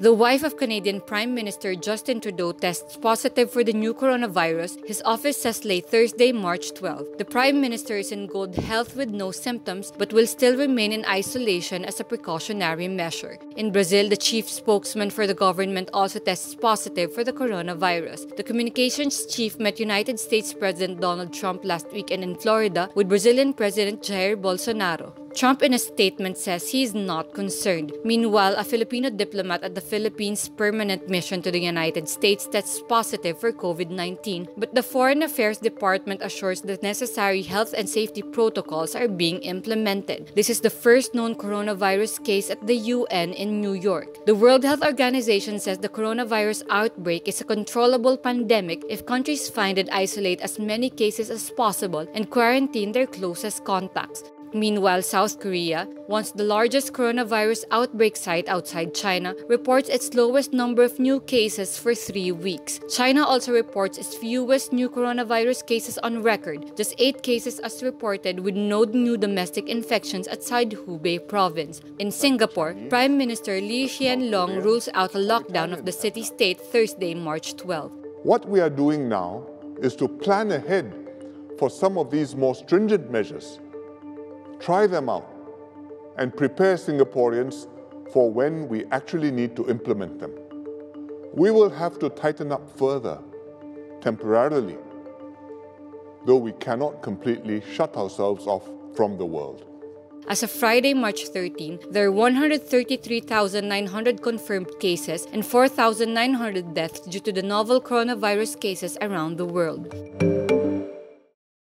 The wife of Canadian Prime Minister Justin Trudeau tests positive for the new coronavirus, his office says late Thursday, March 12. The Prime Minister is in good health with no symptoms but will still remain in isolation as a precautionary measure. In Brazil, the chief spokesman for the government also tests positive for the coronavirus. The communications chief met United States President Donald Trump last weekend in Florida with Brazilian President Jair Bolsonaro. Trump, in a statement, says he is not concerned. Meanwhile, a Filipino diplomat at the Philippines' permanent mission to the United States tests positive for COVID 19, but the Foreign Affairs Department assures that necessary health and safety protocols are being implemented. This is the first known coronavirus case at the UN in New York. The World Health Organization says the coronavirus outbreak is a controllable pandemic if countries find and isolate as many cases as possible and quarantine their closest contacts. Meanwhile, South Korea, once the largest coronavirus outbreak site outside China, reports its lowest number of new cases for three weeks. China also reports its fewest new coronavirus cases on record, just eight cases as reported with no new domestic infections outside Hubei province. In Singapore, Prime Minister Lee Hsien Loong rules out a lockdown of the city-state Thursday, March 12. What we are doing now is to plan ahead for some of these more stringent measures try them out, and prepare Singaporeans for when we actually need to implement them. We will have to tighten up further, temporarily, though we cannot completely shut ourselves off from the world. As of Friday, March 13, there are 133,900 confirmed cases and 4,900 deaths due to the novel coronavirus cases around the world.